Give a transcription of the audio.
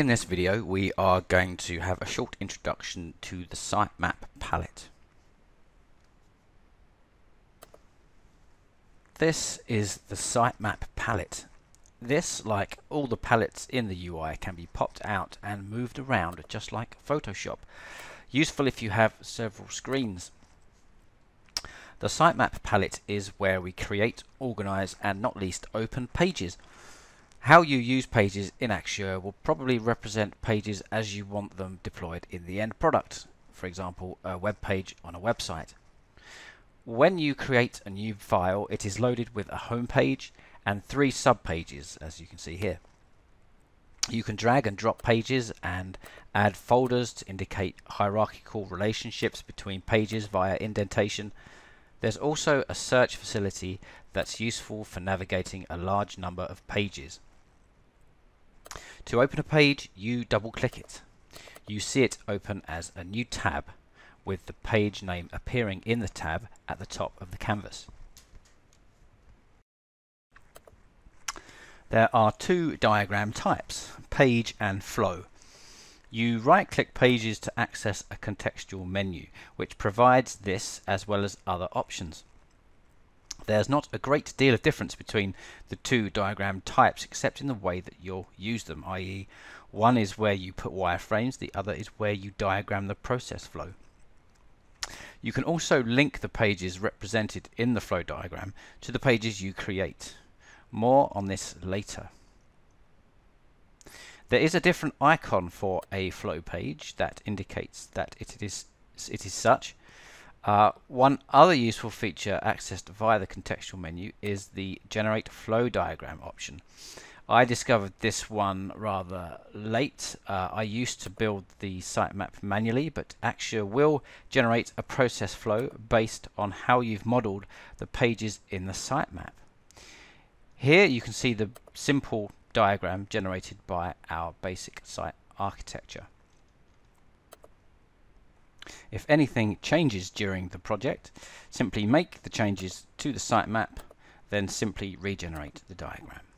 In this video we are going to have a short introduction to the sitemap palette. This is the sitemap palette. This, like all the palettes in the UI, can be popped out and moved around just like Photoshop. Useful if you have several screens. The sitemap palette is where we create, organize and not least open pages. How you use pages in Axure will probably represent pages as you want them deployed in the end product, for example a web page on a website. When you create a new file it is loaded with a home page and three subpages as you can see here. You can drag and drop pages and add folders to indicate hierarchical relationships between pages via indentation. There's also a search facility that's useful for navigating a large number of pages. To open a page, you double click it. You see it open as a new tab with the page name appearing in the tab at the top of the canvas. There are two diagram types, page and flow. You right click pages to access a contextual menu which provides this as well as other options. There's not a great deal of difference between the two diagram types except in the way that you'll use them, i.e. one is where you put wireframes, the other is where you diagram the process flow. You can also link the pages represented in the flow diagram to the pages you create. More on this later. There is a different icon for a flow page that indicates that it is it is such uh, one other useful feature accessed via the contextual menu is the generate flow diagram option. I discovered this one rather late. Uh, I used to build the sitemap manually, but Axure will generate a process flow based on how you've modeled the pages in the sitemap. Here you can see the simple diagram generated by our basic site architecture. If anything changes during the project, simply make the changes to the sitemap, then simply regenerate the diagram.